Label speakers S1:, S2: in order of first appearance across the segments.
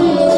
S1: Senhor.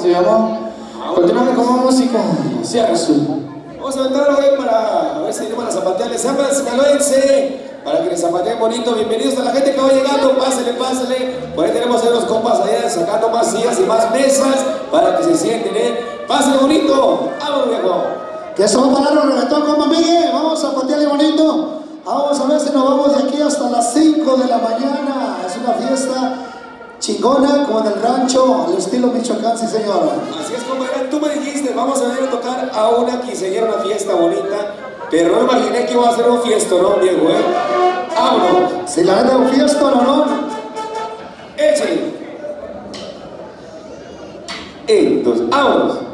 S1: Separado la ¿cómo se? Continuamos con música. Cierra su.
S2: Vamos a aventar hoy para a ver si tenemos la zapatear. Les llama Sinaloense para que les zapateen bonito. Bienvenidos a la gente que va llegando. Pásale, pásale. Por ahí tenemos a unos compas allá sacando más sillas y más mesas para que se sienten, ¿eh? Bonito. Vámonos, viejo.
S3: Que eso va a parar reggaetón, compa Miguel. Vamos a patearle bonito. Vamos a ver si nos vamos de aquí hasta las 5 de la mañana. Es una fiesta chingona, como en el rancho, al estilo Michoacán, sí señora.
S2: Así es, compadre. Tú me dijiste, vamos a venir a tocar a una quinceañera, una fiesta bonita. Pero no imaginé que iba a ser un fiesto, ¿no, viejo, eh? Vámonos.
S3: Si la neta un fiesta, ¿no, no?
S2: Échale. Entonces, vámonos.